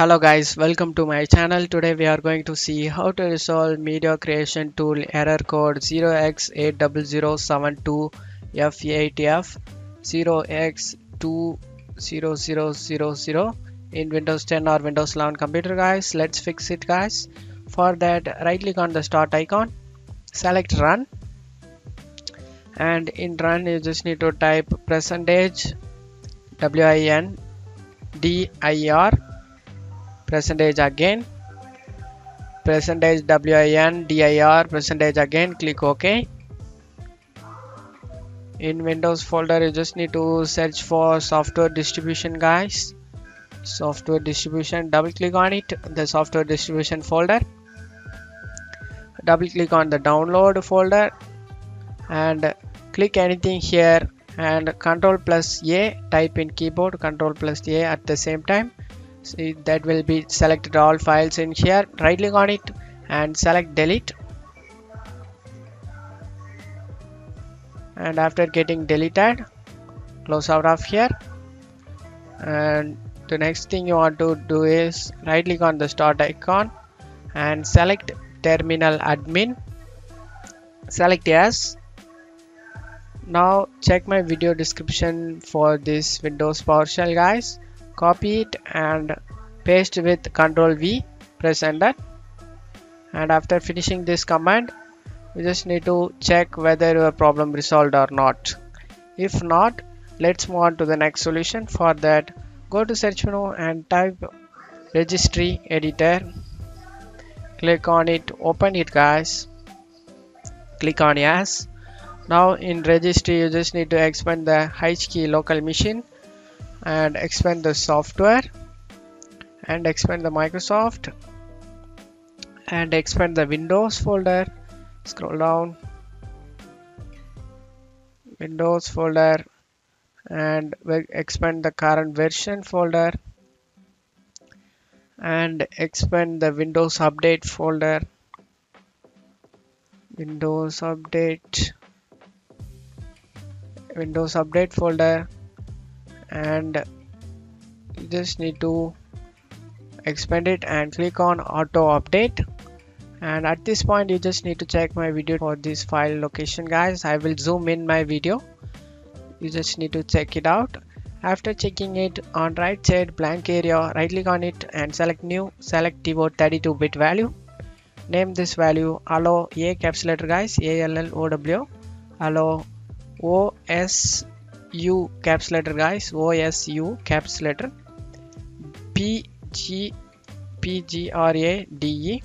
Hello guys, welcome to my channel. Today we are going to see how to resolve media creation tool error code 0x80072F8F 0x20000 in Windows 10 or Windows 11 computer guys. Let's fix it guys. For that right click on the start icon, select run and in run you just need to type percentage win dir percentage again. Percentage win dir percentage again click ok. In windows folder you just need to search for software distribution guys. Software distribution double click on it the software distribution folder. Double click on the download folder and click anything here. And control plus a type in keyboard control plus a at the same time see that will be selected all files in here. Right click on it and select delete. And after getting deleted close out of here. And the next thing you want to do is right click on the start icon and select terminal admin. Select yes. Now check my video description for this windows powershell guys copy it and paste with ctrl v press enter. And after finishing this command you just need to check whether your problem resolved or not. If not let's move on to the next solution. For that go to search menu and type registry editor. Click on it. Open it guys. Click on yes. Now in registry you just need to expand the h key local machine and expand the software and expand the Microsoft and expand the Windows folder. Scroll down. Windows folder and expand the current version folder and expand the Windows update folder. Windows update. Windows update folder and you just need to expand it and click on auto update. And at this point you just need to check my video for this file location guys. I will zoom in my video. You just need to check it out. After checking it on right side blank area right click on it and select new. Select keyboard 32 bit value. Name this value allow a caps letter guys. A l l o w. Allow o s U caps letter guys. OSU caps letter. P G P G R A D E.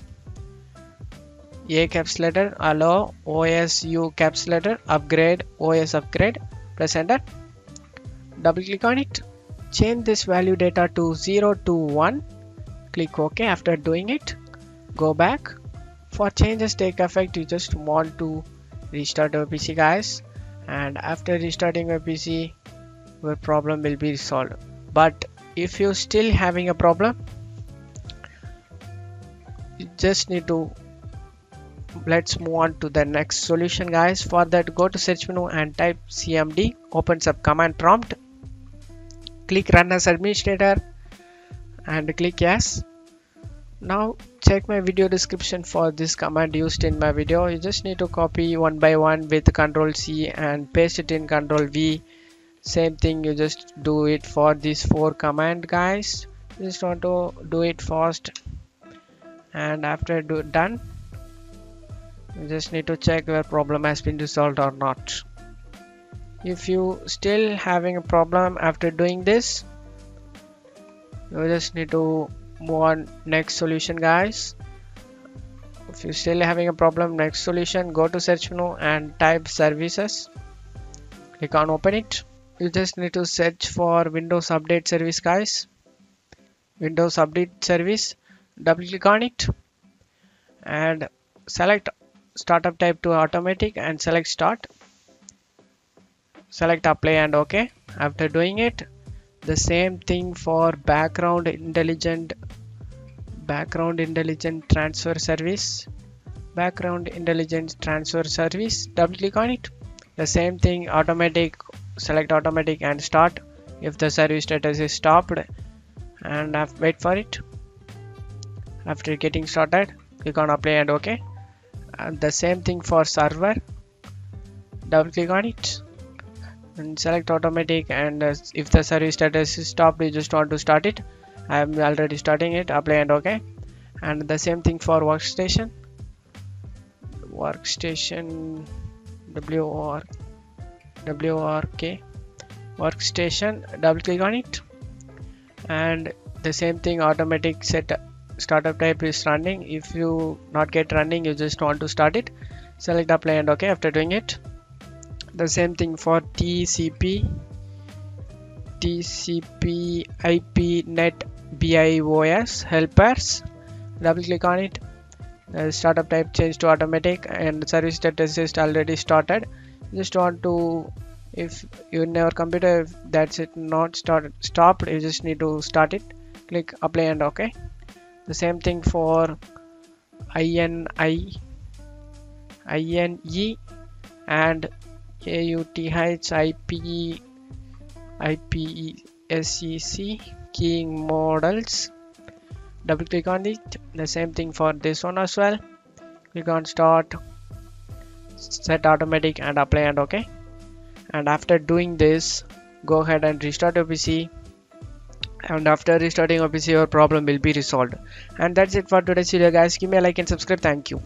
A caps letter allow OSU caps letter upgrade. OS upgrade. Press enter. Double click on it. Change this value data to 0 to 1 click ok after doing it. Go back. For changes take effect. You just want to restart your pc guys and after restarting your PC your problem will be resolved but if you still having a problem you just need to let's move on to the next solution guys. For that go to search menu and type cmd opens up command prompt. Click run as administrator and click yes now check my video description for this command used in my video. You just need to copy one by one with ctrl c and paste it in ctrl v. Same thing you just do it for these four command guys. Just want to do it fast and after do done you just need to check your problem has been resolved or not. If you still having a problem after doing this you just need to move on next solution guys. If you're still having a problem next solution go to search menu and type services. Click on open it. You just need to search for windows update service guys. Windows update service double click on it and select startup type to automatic and select start. Select apply and ok after doing it the same thing for background intelligent background intelligent transfer service background intelligent transfer service double click on it the same thing automatic select automatic and start if the service status is stopped and have wait for it. After getting started click on apply and ok and the same thing for server double click on it and select automatic and uh, if the service status is stopped you just want to start it. I am already starting it apply and ok and the same thing for workstation. Workstation WR WRK workstation double click on it. And the same thing automatic set startup type is running. If you not get running you just want to start it. Select apply and ok after doing it the same thing for TCP TCP IP net BIOS helpers. Double click on it. Startup type change to automatic and service status is already started. Just want to if you in your computer if that's it not started stopped you just need to start it. Click apply and ok. The same thing for INI INE and IPSEC keying modules. Double click on it. The same thing for this one as well. Click on start set automatic and apply and ok and after doing this go ahead and restart your pc and after restarting your pc your problem will be resolved. And that's it for today's video guys. Give me a like and subscribe. Thank you